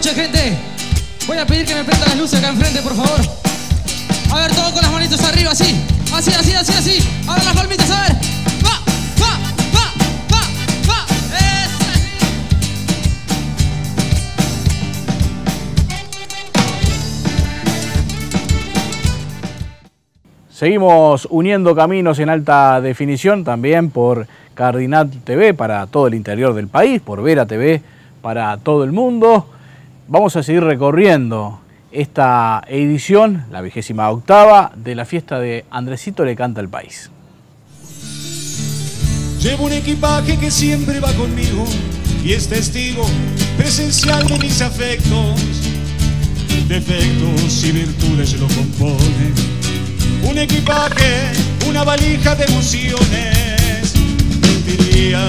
Noches, gente. Voy a pedir que me prenda las luces acá enfrente, por favor. A ver, todo con las manitos arriba, así. Así, así, así, así. A ver las palmitas, a ver. Va, va, va, va, va. Seguimos uniendo caminos en alta definición también por Cardinal TV para todo el interior del país, por Vera TV para todo el mundo. Vamos a seguir recorriendo esta edición, la vigésima octava, de la fiesta de Andresito le canta el país. Llevo un equipaje que siempre va conmigo y es testigo presencial de mis afectos. Defectos y virtudes lo componen. Un equipaje, una valija de emociones. Mentiría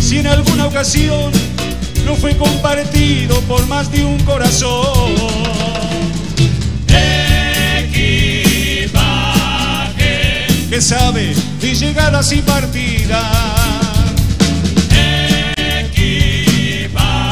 si en alguna ocasión no fue compartido por más de un corazón. Equipaje que sabe de llegadas y partidas. Equipaje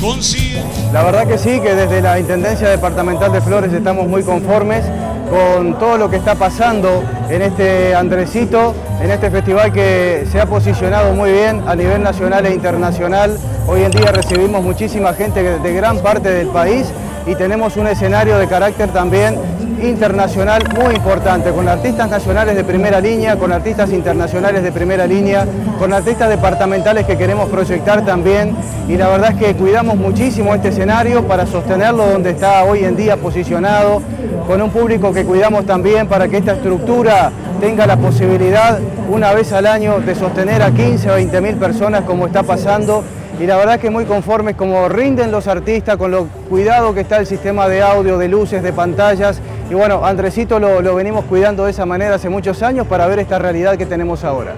consciente. La verdad que sí, que desde la Intendencia Departamental de Flores estamos muy conformes con todo lo que está pasando en este Andresito, en este festival que se ha posicionado muy bien a nivel nacional e internacional. Hoy en día recibimos muchísima gente de gran parte del país y tenemos un escenario de carácter también internacional muy importante, con artistas nacionales de primera línea, con artistas internacionales de primera línea, con artistas departamentales que queremos proyectar también y la verdad es que cuidamos muchísimo este escenario para sostenerlo donde está hoy en día posicionado, con un público que cuidamos también para que esta estructura tenga la posibilidad una vez al año de sostener a 15 o 20 mil personas como está pasando y la verdad que muy conformes como rinden los artistas, con lo cuidado que está el sistema de audio, de luces, de pantallas. Y bueno, Andresito lo, lo venimos cuidando de esa manera hace muchos años para ver esta realidad que tenemos ahora.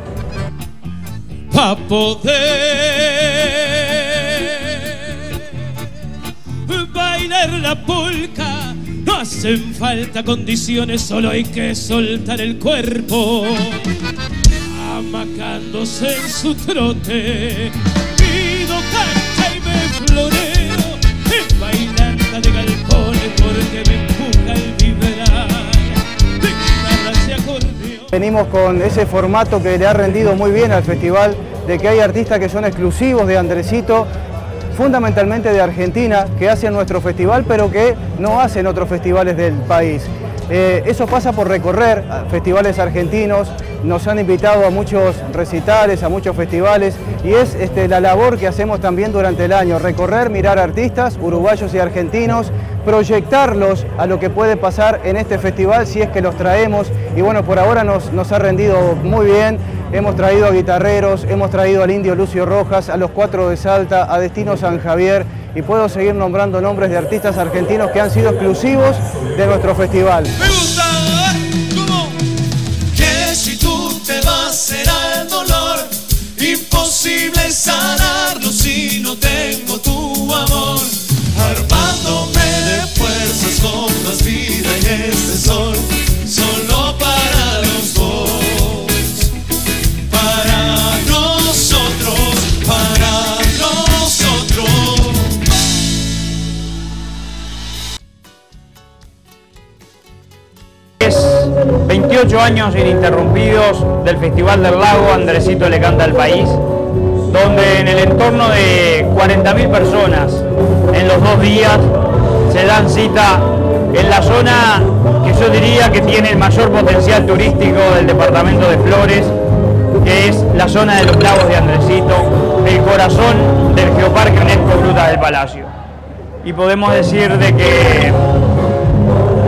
Pa' poder bailar la polca no hacen falta condiciones, solo hay que soltar el cuerpo. Amacándose en su trote, pido cancha y me floreo, en bailanta de galpones porque me Venimos con ese formato que le ha rendido muy bien al festival, de que hay artistas que son exclusivos de Andresito, fundamentalmente de Argentina, que hacen nuestro festival, pero que no hacen otros festivales del país. Eh, eso pasa por recorrer festivales argentinos, nos han invitado a muchos recitales, a muchos festivales y es este, la labor que hacemos también durante el año, recorrer, mirar artistas uruguayos y argentinos, proyectarlos a lo que puede pasar en este festival si es que los traemos. Y bueno, por ahora nos, nos ha rendido muy bien, hemos traído a guitarreros, hemos traído al indio Lucio Rojas, a los cuatro de Salta, a Destino San Javier y puedo seguir nombrando nombres de artistas argentinos que han sido exclusivos de nuestro festival. Me gusta como que si tú te vas será el dolor imposible sanarlo si no tengo tu amor. Armándome de fuerzas con más vida en este sol solo 28 años ininterrumpidos del Festival del Lago Andresito le canta al país, donde en el entorno de 40.000 personas en los dos días se dan cita en la zona que yo diría que tiene el mayor potencial turístico del departamento de Flores, que es la zona de los lagos de Andresito, el corazón del Geoparque UNESCO Grutas del Palacio. Y podemos decir de que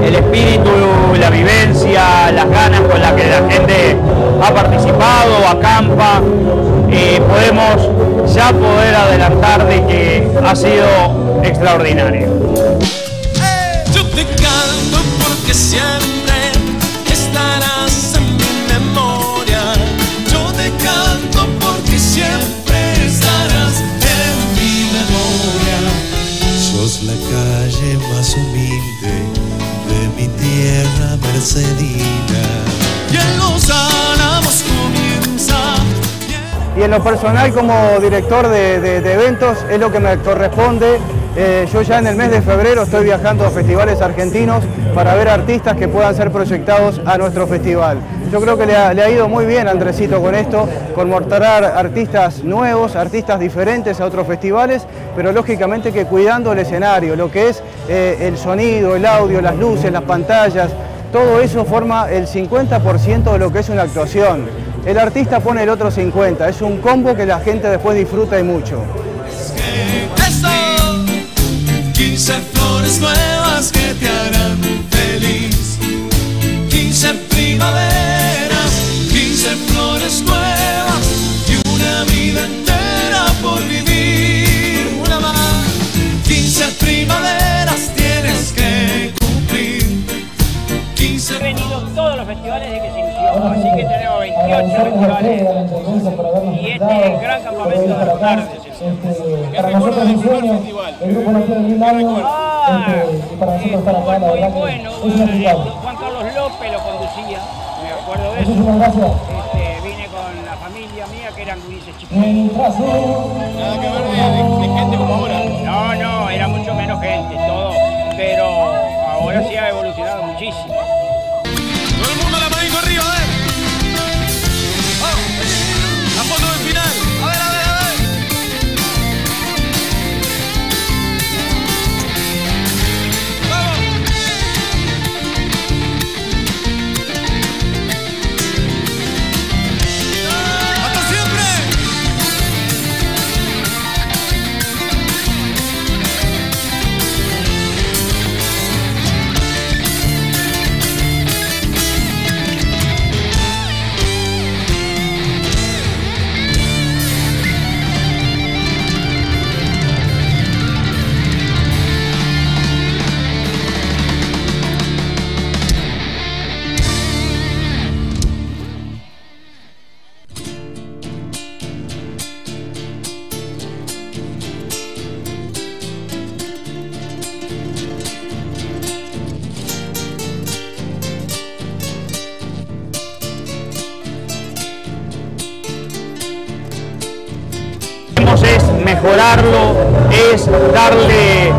el espíritu, la vivencia, las ganas con las que la gente ha participado, acampa, eh, podemos ya poder adelantar de que ha sido extraordinario. Yo te canto porque siempre Y en lo personal como director de, de eventos es lo que me corresponde eh, yo ya en el mes de febrero estoy viajando a festivales argentinos para ver artistas que puedan ser proyectados a nuestro festival. Yo creo que le ha, ido muy bien a Andresito con esto, con mostrar artistas nuevos, artistas diferentes a otros festivales, pero lógicamente que cuidando el escenario, lo que es eh, el sonido, el audio, las luces, las pantallas, todo eso forma el 50% de lo que es una actuación. El artista pone el otro 50%, es un combo que la gente después disfruta y mucho. 15 flores nuevas que te harán feliz. 15 primaveras, 18 rituales y este es el. Este, para nosotros es un sueño, el grupo nos tiene mil años, este, y para nosotros para acá, la verdad bueno, es un hospital. Juan Carlos López lo conducía, me acuerdo de eso. Muchísimas gracias. Este, vine con la familia mía, que eran gurises chiquitos. Nada que ver de, de gente como ahora. No, no, era mucho menos gente, todo, pero ahora sí ha evolucionado muchísimo. Darle eh,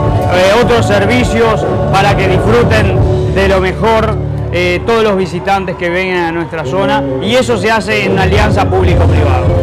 otros servicios para que disfruten de lo mejor eh, todos los visitantes que vengan a nuestra zona y eso se hace en alianza público-privado.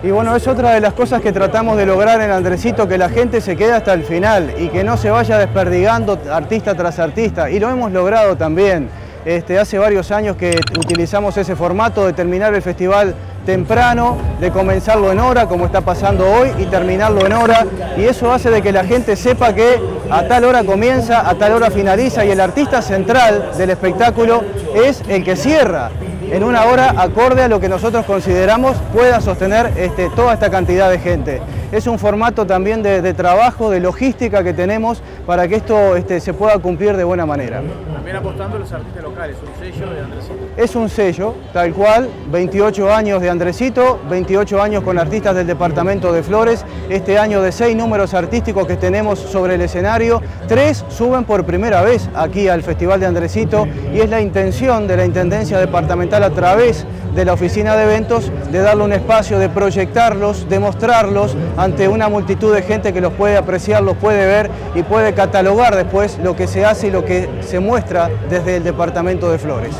Y bueno, es otra de las cosas que tratamos de lograr en Andresito, que la gente se quede hasta el final y que no se vaya desperdigando artista tras artista. Y lo hemos logrado también. Este, hace varios años que utilizamos ese formato de terminar el festival temprano, de comenzarlo en hora, como está pasando hoy, y terminarlo en hora. Y eso hace de que la gente sepa que a tal hora comienza, a tal hora finaliza, y el artista central del espectáculo es el que cierra en una hora acorde a lo que nosotros consideramos pueda sostener este, toda esta cantidad de gente. Es un formato también de, trabajo, de logística que tenemos para que esto este, se pueda cumplir de buena manera. También apostando los artistas locales, un sello de Andresito. Es un sello, tal cual, 28 años de Andresito, 28 años con artistas del departamento de Flores, este año de seis números artísticos que tenemos sobre el escenario, tres suben por primera vez aquí al Festival de Andresito y es la intención de la Intendencia Departamental a través de la oficina de eventos de darle un espacio, de proyectarlos, de mostrarlos ante una multitud de gente que los puede apreciar, los puede ver y puede catalogar después lo que se hace y lo que se muestra desde el departamento de Flores.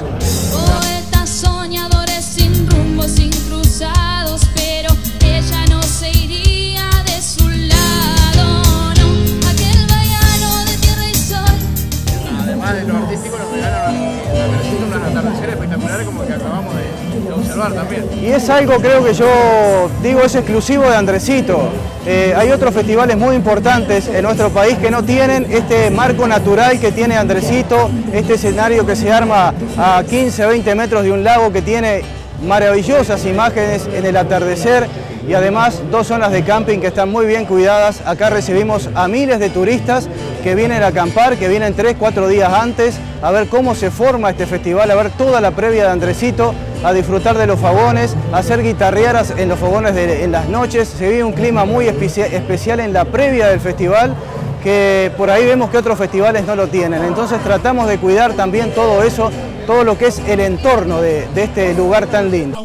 Y es algo creo que yo digo es exclusivo de Andresito. Eh, hay otros festivales muy importantes en nuestro país que no tienen este marco natural que tiene Andresito, este escenario que se arma a 15, 20 metros de un lago que tiene maravillosas imágenes en el atardecer y además dos zonas de camping que están muy bien cuidadas. Acá recibimos a miles de turistas que vienen a acampar, que vienen tres, cuatro días antes a ver cómo se forma este festival, a ver toda la previa de Andresito, a disfrutar de los fogones, a hacer guitarrearas en los fogones en las noches. Se vive un clima muy especia- especial en la previa del festival que por ahí vemos que otros festivales no lo tienen. Entonces tratamos de cuidar también todo eso, todo lo que es el entorno de este lugar tan lindo.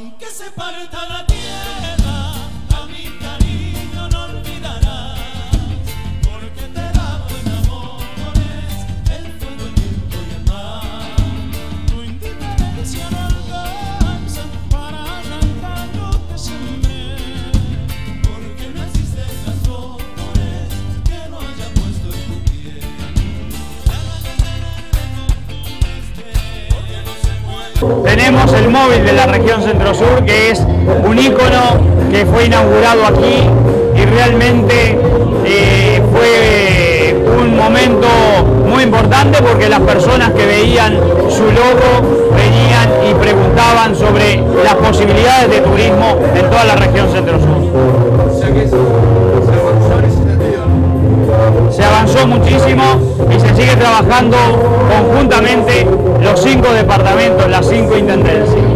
Móvil de la región centro-sur, que es un ícono que fue inaugurado aquí y realmente eh, fue un momento muy importante porque las personas que veían su logo venían y preguntaban sobre las posibilidades de turismo en toda la región centro-sur. Se avanzó muchísimo y se sigue trabajando conjuntamente los cinco departamentos, las cinco intendencias.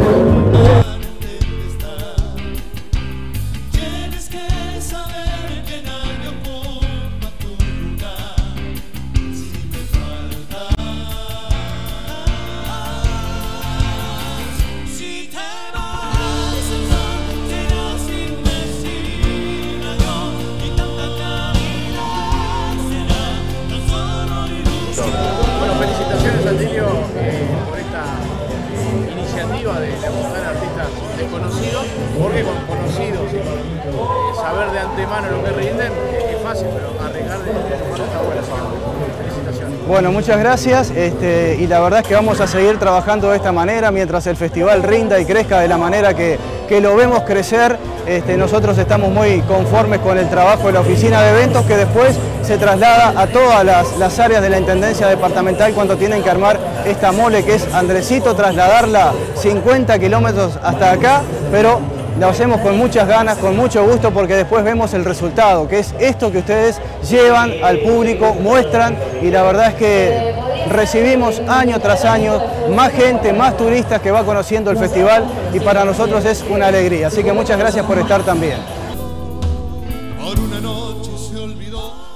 Atilio eh, por esta iniciativa de, de buscar artistas desconocidos, porque con conocidos y con eh, saber de antemano lo que rinden es fácil, pero arriesgar de, de está bueno. Bueno, muchas gracias este, y la verdad es que vamos a seguir trabajando de esta manera mientras el festival rinda y crezca de la manera que, que lo vemos crecer. Este, nosotros estamos muy conformes con el trabajo de la oficina de eventos que después se traslada a todas las, las áreas de la Intendencia Departamental cuando tienen que armar esta mole que es Andresito, trasladarla 50 kilómetros hasta acá, pero lo hacemos con muchas ganas, con mucho gusto, porque después vemos el resultado, que es esto que ustedes llevan al público, muestran, y la verdad es que recibimos año tras año más gente, más turistas que va conociendo el festival, y para nosotros es una alegría. Así que muchas gracias por estar también. Por una noche se olvidó.